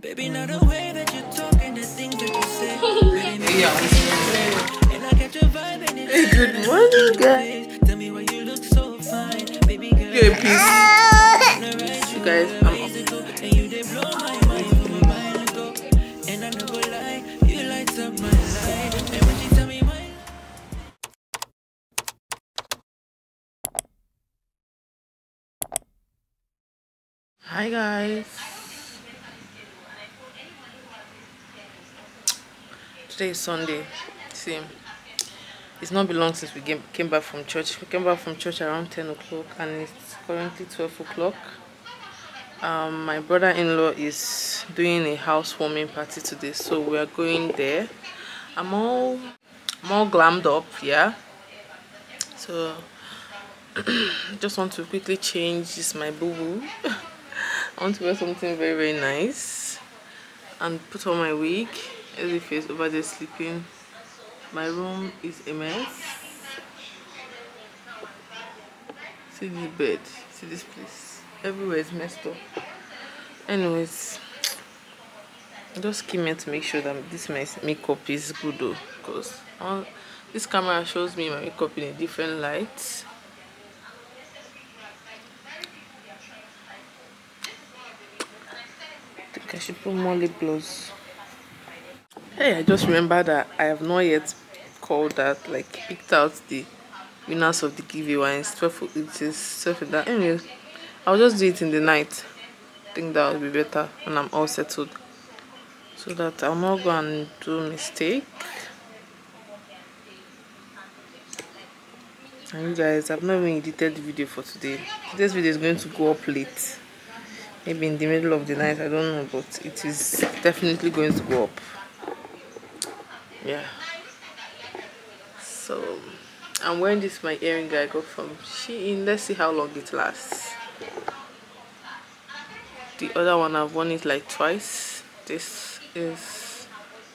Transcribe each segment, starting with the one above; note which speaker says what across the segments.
Speaker 1: Baby, not the way that you talk and the things that you say. And I get your vibe and it's
Speaker 2: Good morning, guys.
Speaker 1: Tell me why you look so fine. Baby girl,
Speaker 2: Good peace. You guys, I'm
Speaker 1: and you did blow my mind from a while ago. And I never lie, you light up my life. And when she tell me my
Speaker 2: Hi guys. Today is Sunday. See, it's not been long since we came, came back from church. We came back from church around 10 o'clock and it's currently 12 o'clock. Um, my brother-in-law is doing a housewarming party today, so we are going there. I'm all, I'm all glammed up, yeah. So, just want to quickly change this my boo-boo. I want to wear something very very nice and put on my wig if it's over there sleeping. My room is a mess. See this bed, see this place. Everywhere is messed up. Anyways, I just came here to make sure that this my makeup is good though, because this camera shows me my makeup in a different light. I should put more lip gloss. Hey, I just remember that I have not yet called that, like picked out the winners of the giveaway. It's 12, it is 12 that. Anyway, I'll just do it in the night. I think that will be better when I'm all settled. So that I'm not going to do a mistake. And you guys, I've not even edited the video for today. This video is going to go up late maybe in the middle of the night i don't know but it is definitely going to go up yeah. So i'm wearing this my earring i got from shein let's see how long it lasts. The other one i've worn it like twice. This is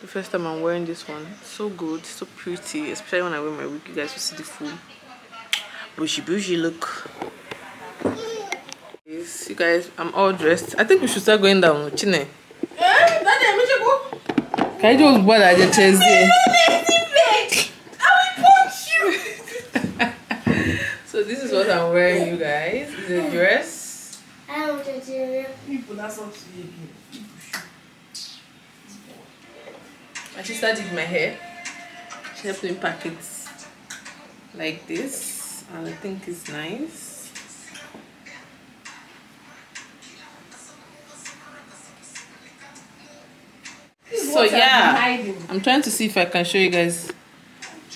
Speaker 2: the first time i'm wearing this one. So good so pretty especially when i wear my wig. You guys will see the full bushy bushy look. You guys i'm all dressed. I think we should start going down chine eh? Can you just bother at the chairs there so this is what i'm wearing you guys. It's a dress.
Speaker 3: I want to do
Speaker 4: People, that's up to you again.
Speaker 2: my sister did my hair. She helped me pack it like this and i think it's nice so yeah i'm trying to see if i can show you guys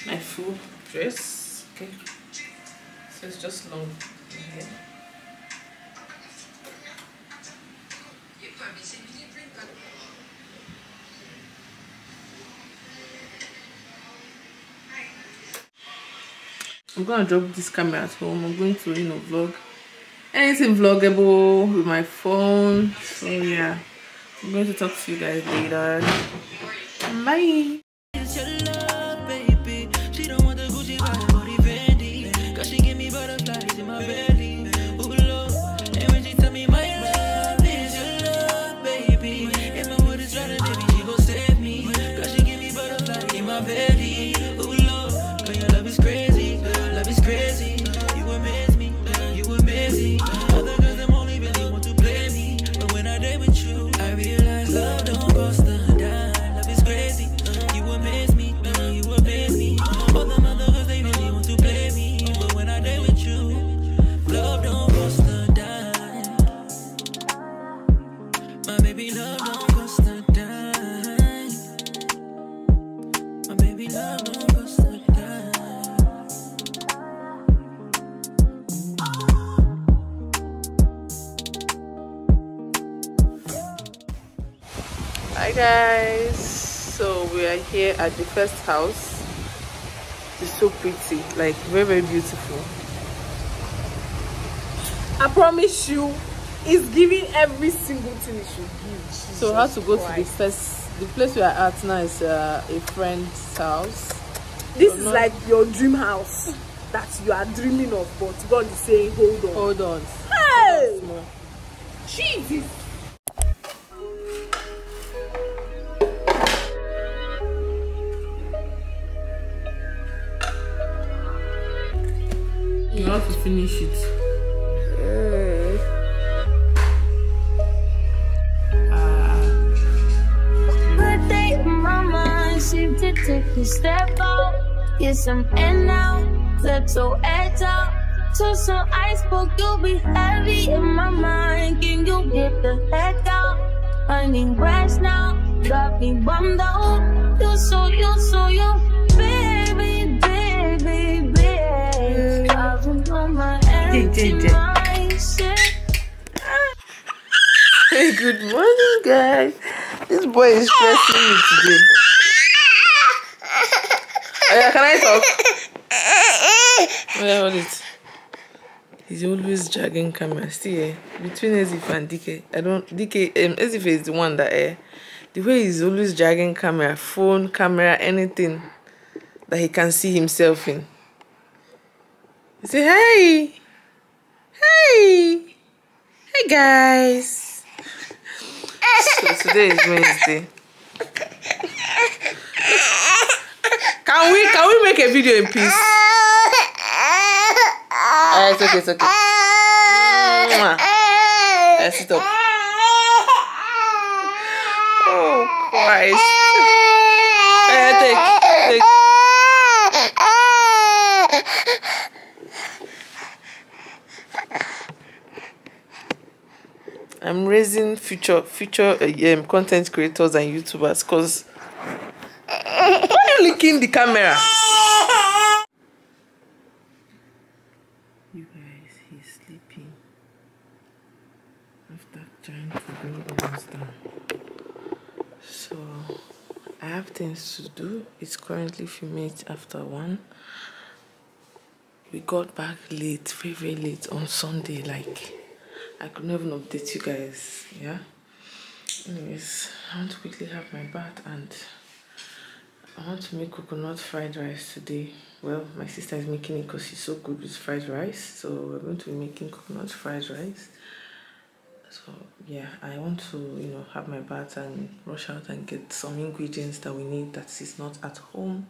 Speaker 2: my full dress okay so it's just long here. I'm gonna drop this camera at home. I'm going to, you know, vlog anything vloggable with my phone. So yeah. I'm going to talk to you guys later. Bye. At the first house. It's so pretty, like very very beautiful.
Speaker 4: I promise you, it's giving every single thing it should give.
Speaker 2: So we have to go to the first. The place we are at now is uh, a friend's house.
Speaker 4: This
Speaker 2: So
Speaker 4: is
Speaker 2: not-
Speaker 4: like your dream house that you are dreaming of, but God is saying, hold on.
Speaker 2: Hold on.
Speaker 4: Hey! Jesus!
Speaker 2: Finish it.
Speaker 3: In my mind, seem to take a step out. Get some air now, let your edge out. To some iceberg, you'll be heavy in my mind. Can you get the heck out? I need rest now, got me bummed out. You so, you so, you,
Speaker 2: Hey, good morning, guys. This boy is stressing me today. Oh, yeah, can I talk? Oh, hold it. He's always dragging camera. See, eh, between Ezif and DK, I don't. DK, um, Ezif is the one that, eh, the way he's always dragging camera, phone, camera, anything that he can see himself in. He say, hey, hey, hey, guys. So today is Wednesday. Can we can we make a video in peace? Ah, it's okay, it's okay. Mwah. Eh, sit up. Oh Christ. Eh, take, take. I'm raising future future uh, um, content creators and YouTubers because why are you licking the camera? You guys, he's sleeping after trying to bring us down. So I have things to do. It's currently few minutes after one. We got back late, very very late on Sunday, like. I could not even update you guys. Yeah. Anyways, I want to quickly have my bath and I want to make coconut fried rice today. Well, my sister is making it because she's so good with fried rice. So we're going to be making coconut fried rice. So yeah, I want to you know have my bath and rush out and get some ingredients that we need that is not at home.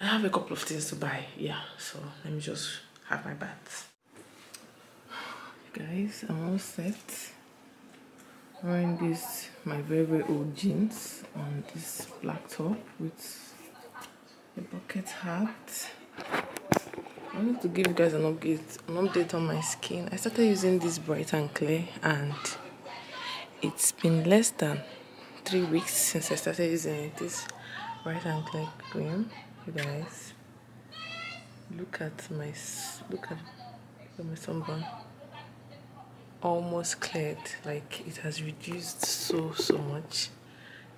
Speaker 2: I have a couple of things to buy. Yeah, so let me just have my bath guys i'm all set. Wearing this my very very old jeans on this black top with a bucket hat. I wanted to give you guys an update an update on my skin. I started using this bright and clear and it's been less than three weeks since i started using it this bright and clear cream you guys. Look at my look at, look at my sunburn almost cleared. Like it has reduced so so much.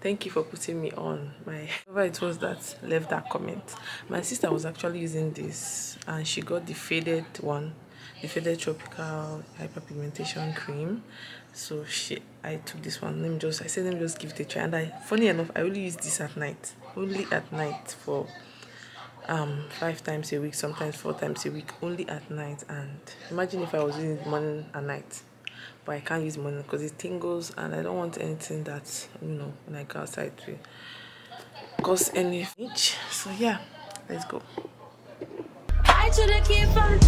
Speaker 2: Thank you for putting me on. My whoever it was that left that comment. My sister was actually using this and she got the faded one the faded tropical hyperpigmentation cream. So she i took this one. Let me just i said let me just give it a try. And i funny enough i only use this at night. Only at night for um five times a week sometimes four times a week only at night. And imagine if i was using it morning and night but I can't use money because it tingles and I don't want anything that you know when I go outside to cause any. So yeah, let's go.
Speaker 3: I should have kept on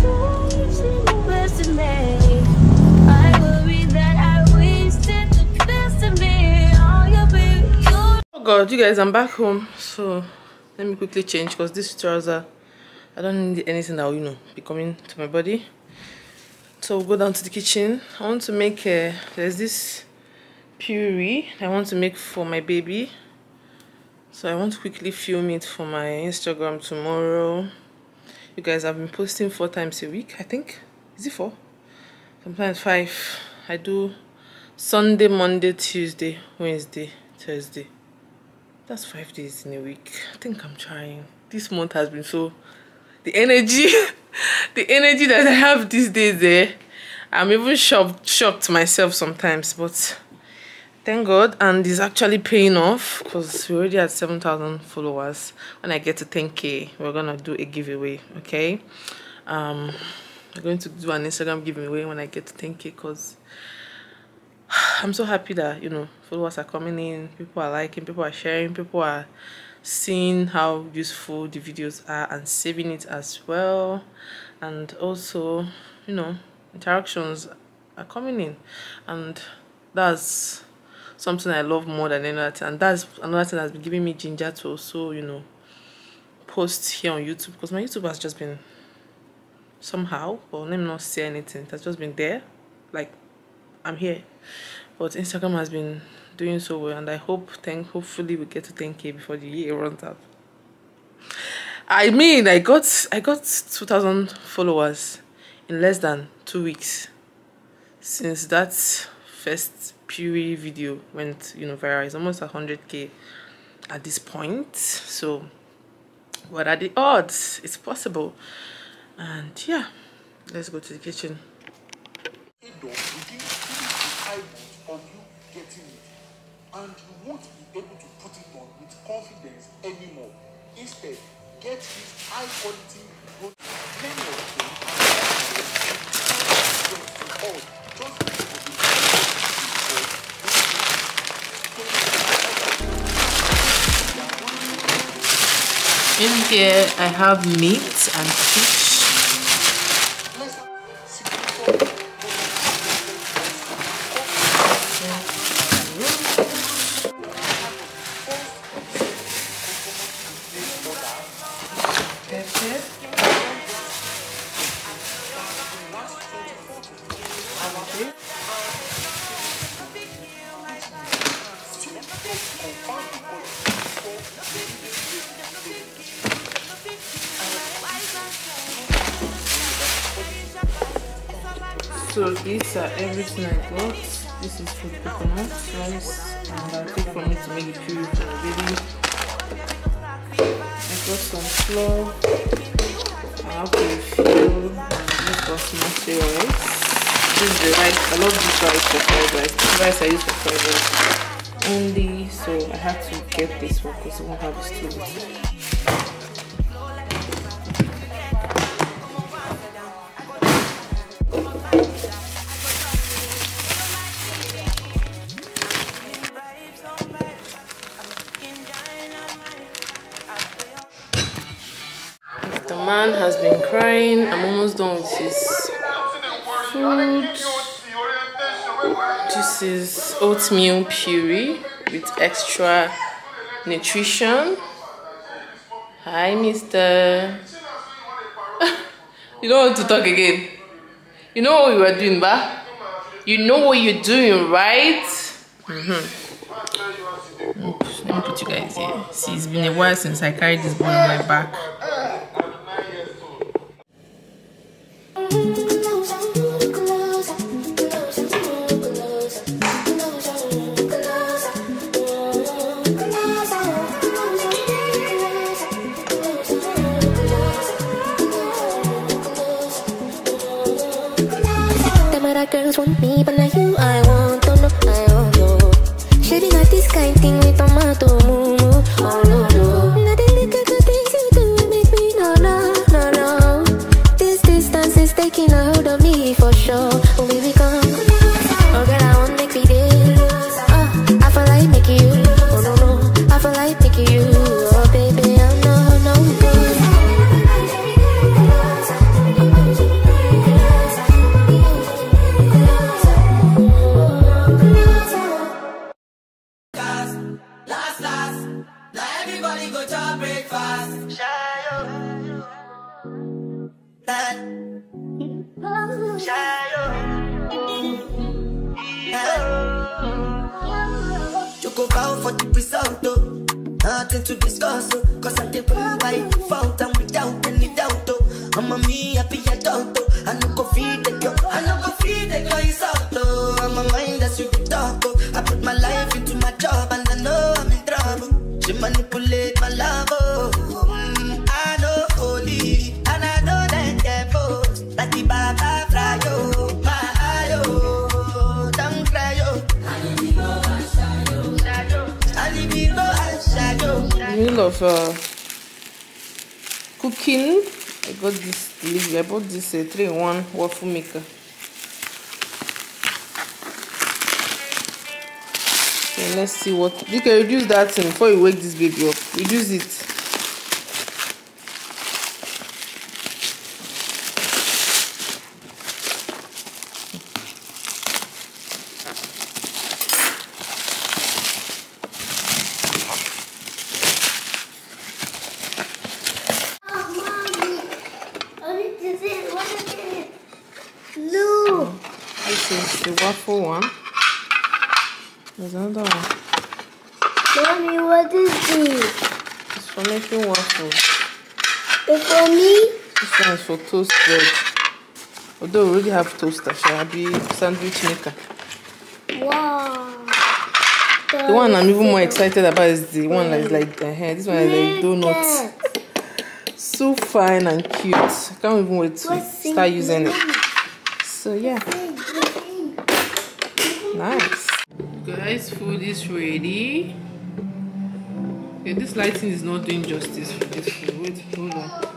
Speaker 3: choosing the best of me. I worry that I wasted the best of me. Oh, you baby, you.
Speaker 2: Oh god, you guys, I'm back home. So let me quickly change because this trouser I don't need anything that will you know be coming to my body. So we'll go down to the kitchen. I want to make a there's this puree I want to make for my baby. So I want to quickly film it for my Instagram tomorrow. You guys i've been posting four times a week, I think. Is it four? Sometimes five. I do Sunday, Monday, Tuesday, Wednesday, Thursday. That's five days in a week. I think I'm trying. This month has been so the energy the energy that I have these days there. I'm even shocked shocked myself sometimes, but thank God and it's actually paying off because we're already at 7,000 followers. When I get to 10k, we're gonna do a giveaway, okay? Um, we're going to do an Instagram giveaway when I get to 10k because I'm so happy that you know followers are coming in, people are liking, people are sharing, people are seeing how useful the videos are and saving it as well. And also you know interactions are coming in. And that's something i love more than anything and that's another thing that's been giving me ginger to also you know post here on youtube. Because my youtube has just been somehow but let me not say anything it has just been there. Like i'm here. But instagram has been doing so well and i hope thank hopefully we get to 10k before the year runs out. I mean i got i got 2000 followers in less than two weeks since that first puree video went you know viral. It's almost 100k at this point so what are the odds? It's possible. And yeah let's go to the kitchen
Speaker 5: and you won't be able to put it on with confidence anymore. Instead, get this high quality. Many of them
Speaker 2: in here i have meat and fish So these are everything I got. This is for coconut rice and I take for me to make the puree for the baby. I got some flour. I have to refill and this basmati rice. This is the rice. I love this rice for fried rice. This rice I use for fried rice only. So I had to get this one because I won't have this too little. The man has been crying. I'm almost done with his food. This is oatmeal puree with extra nutrition. Hi, mister. you don't want to talk again. You know what we were doing, ba? You know what you're doing, right? Mm-hmm. Let me put you guys here. See, it's been a while since I carried this ball on my back.
Speaker 6: Other girls want me, but. I
Speaker 1: result, oh. Nothing to discuss, oh. Cause I did win by default and without any doubt, oh. I'm a me happy adult, oh. I no go feed the girl, I no go feed the girl, it's out, oh. I'm a mind that's you talk, oh. I put my life into my job and I know I'm in trouble. She manipulate my love, oh. Mm, I know holy,
Speaker 2: middle of uh, cooking i got this delivery i bought this uh, 3 in 1 waffle maker let's see what you can reduce that thing before you wake this baby up. Reduce it.
Speaker 6: No.
Speaker 2: This the waffle one. There's another one.
Speaker 6: Mommy, what is this?
Speaker 2: It's for making waffles.
Speaker 6: It's for me?
Speaker 2: This one is for toast bread. Although we already have toaster, shall I be sandwich maker.
Speaker 6: Wow.
Speaker 2: The one I'm even more excited about is the one that is like uh, this one is like donut. So fine and cute. I can't even wait to start using it. So yeah, nice. Guys, food is ready. Okay, this lighting is not doing justice for this food. Wait, hold on.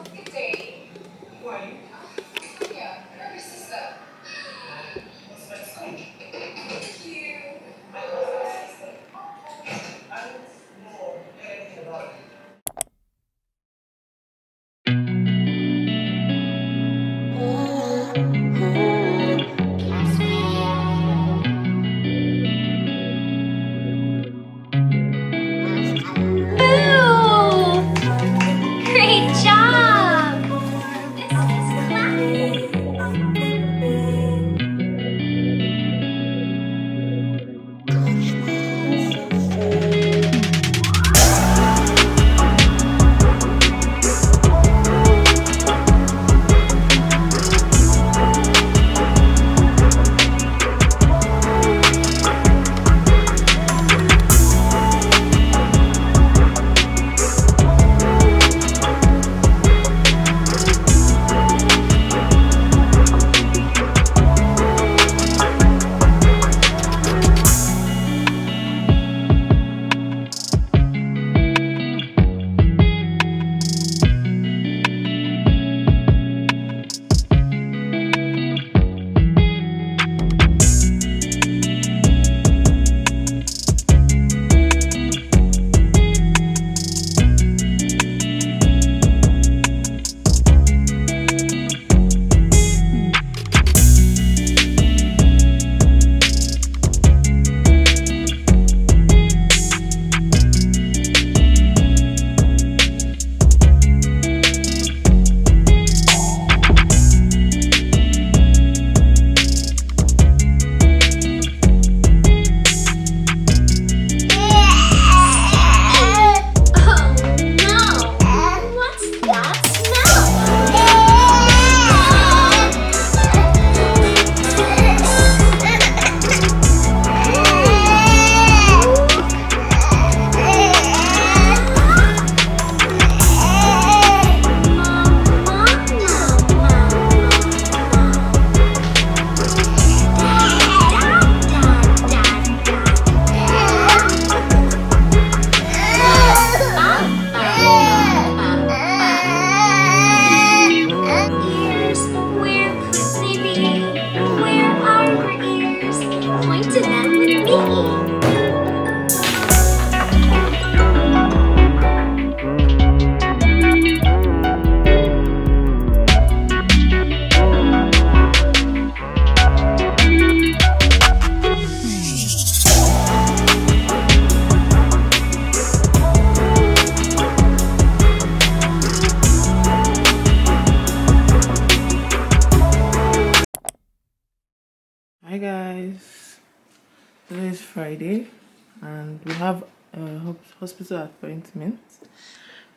Speaker 2: Hospital appointment.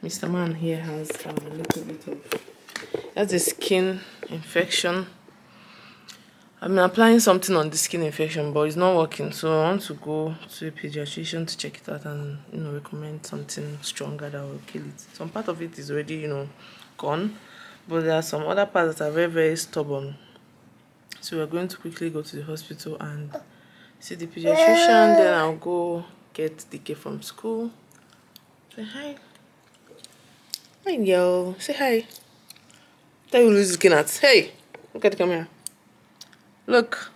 Speaker 2: Mr. Man here has um, a little bit of that's a skin infection. I've been applying something on the skin infection, but it's not working. So I want to go to a pediatrician to check it out and you know recommend something stronger that will kill it. Some part of it is already you know gone, but there are some other parts that are very very stubborn. So we're going to quickly go to the hospital and see the pediatrician. Then I'll go get DK from school. Say hi. Hi, yo. Say hi. Tell you who's looking at. Hey, look at the camera. Look.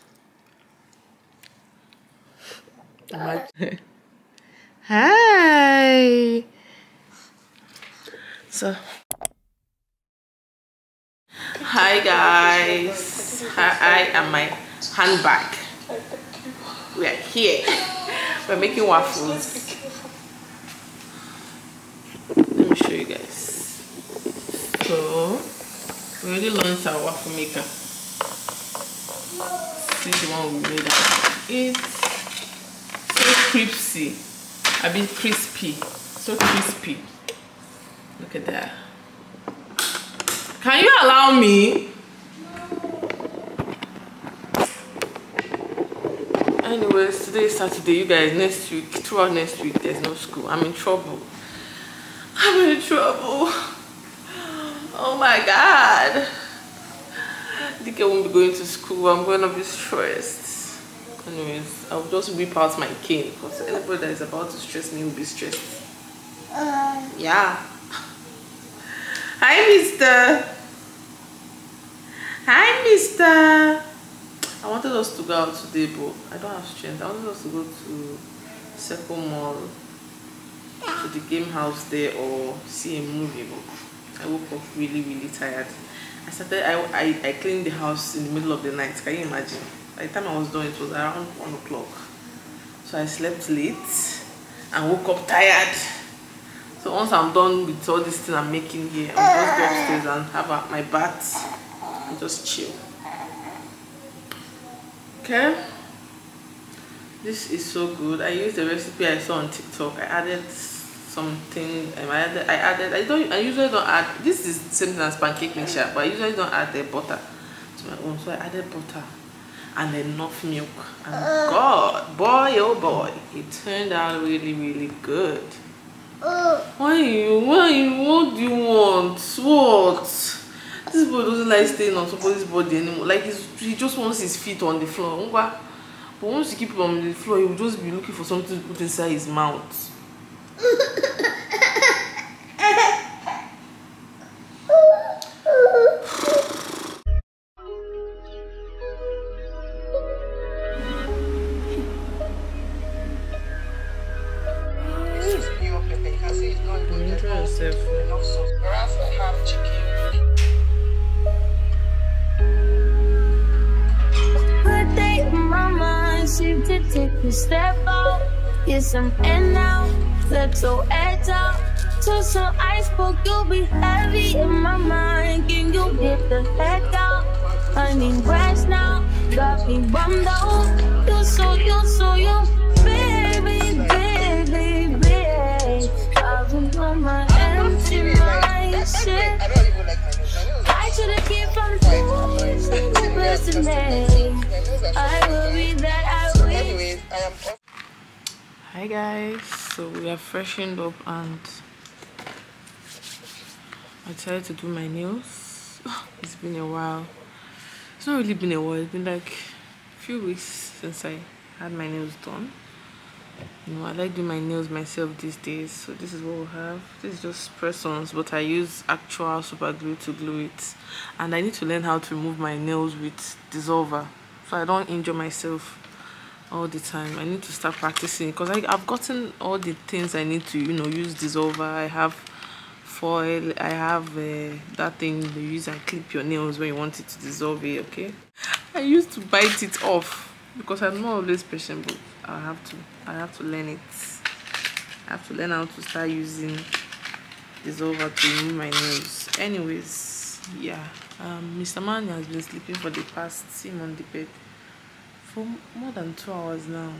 Speaker 2: Hi. So, hi guys. Hi, I am my handbag. We are here. We're making waffles. Let me show you guys. So, we already launched our waffle maker. This is the one we made. It's so crispy. I mean crispy. So crispy. Look at that. Can you allow me? Anyways, today is Saturday. You guys, next week, throughout next week, there's no school. I'm in trouble. I'm in trouble. Oh my god. I think I won't be going to school. I'm going to be stressed. Anyways, I'll just whip out my cane because anybody that is about to stress me will be stressed. Uh, Yeah. Hi, mister. Hi, mister. I wanted us to go out today, but I don't have strength. I wanted us to go to Circle Mall, to the game house there, or see a movie. But I woke up really, really tired. I started, I, I, I cleaned the house in the middle of the night. Can you imagine? By the time I was done, it was around 1 o'clock. So I slept late and woke up tired. So once I'm done with all this thing I'm making here, I'll just go upstairs and have a, my bath and just chill. Okay? This is so good. I used the recipe I saw on TikTok. I added something. Um, I added. I added. I don't. I usually don't add. This is same thing as pancake mixture, but I usually don't add the butter to my own. So I added butter and enough milk. And God, boy, oh boy, it turned out really, really good. Why you? Why you? What do you want? What? This boy doesn't like staying on somebody's body anymore. Like he just wants his feet on the floor. But once you keep him on the floor, he will just be looking for something to put inside his mouth.
Speaker 3: Take step out. Yes, I'm now, let's go edge out. To some iceberg, you'll be heavy in my mind. Can you get the heck out? I need rest now, got me bummed out. You so, you so, you, baby, baby, baby. I've been on my empty mind, shit.
Speaker 5: I don't even like my nose. My nose
Speaker 3: I should have kept from losing the resume. I worry that I will.
Speaker 5: Anyways, I am.
Speaker 2: Hi guys, so we are freshened up and I decided to do my nails. It's been a while. It's not really been a while, it's been like a few weeks since I had my nails done. You know, I like doing my nails myself these days, so this is what we have. This is just press-ons, but I use actual super glue to glue it. And I need to learn how to remove my nails with dissolver so I don't injure myself all the time. I need to start practicing because i've gotten all the things i need to you know use dissolver. I have foil. I have uh, that thing they use and clip your nails when you want it to dissolve it okay? I used to bite it off because i'm not always patient but i have to i have to learn it. I have to learn how to start using dissolver to remove my nails. Anyways yeah um mr man has been sleeping for the past him on the bed for more than two hours now.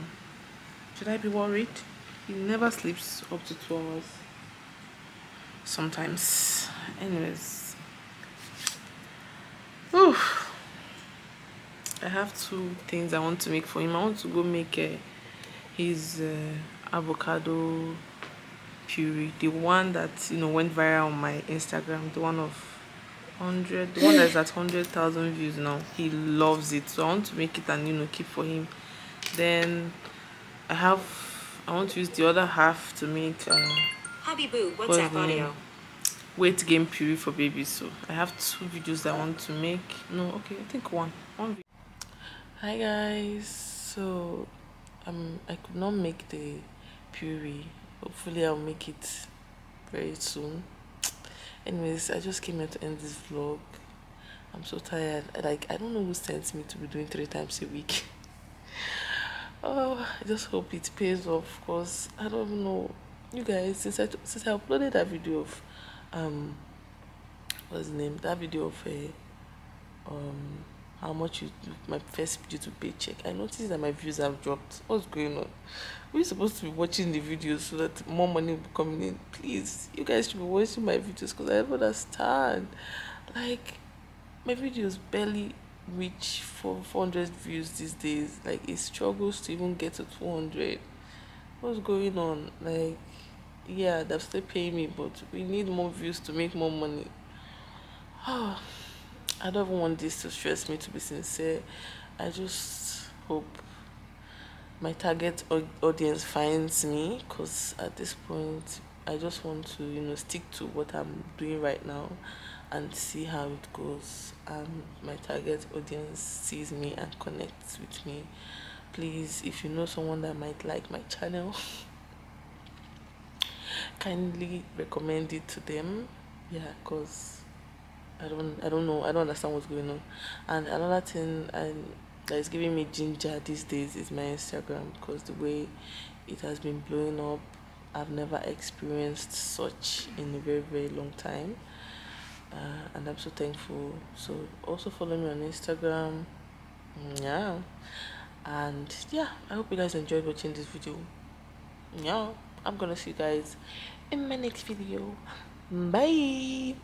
Speaker 2: Should I be worried? He never sleeps up to two hours. Sometimes. Anyways. Oof. I have two things I want to make for him. I want to go make uh, his uh, avocado puree. The one that, you know, went viral on my Instagram. The one of 100 the one that's at 100,000 views now he loves it. So I want to make it and you know keep for him. Then I have I want to use the other half to make uh,
Speaker 7: Habibu,
Speaker 2: what's
Speaker 7: WhatsApp
Speaker 2: the
Speaker 7: audio.
Speaker 2: weight gain puree for babies. So I have two videos that I want to make. No okay I think one one video. hi guys. So um I could not make the puree. Hopefully i'll make it very soon anyways i just came here to end this vlog. I'm so tired. Like i don't know who sent me to be doing three times a week. Oh i just hope it pays off because i don't know. You guys since i since i uploaded that video of um what's the name? That video of a um how much you my first YouTube paycheck. I noticed that my views have dropped. What's going on? We're supposed to be watching the videos so that more money will be coming in. Please you guys should be watching my videos because i don't understand. Like my videos barely reach for 400 views these days. Like it struggles to even get to 200 what's going on? Like yeah they're still paying me but we need more views to make more money. Oh I don't want this to stress me to be sincere. I just hope my target audience finds me because at this point I just want to you know stick to what I'm doing right now and see how it goes. And my target audience sees me and connects with me. Please if you know someone that might like my channel kindly recommend it to them. Yeah because I don't I don't know I don't understand what's going on. And another thing and that is giving me ginger these days is my Instagram because the way it has been blowing up I've never experienced such in a very very long time. Uh, and I'm so thankful. So also follow me on Instagram. Yeah and yeah I hope you guys enjoyed watching this video. Yeah I'm gonna see you guys in my next video. Bye.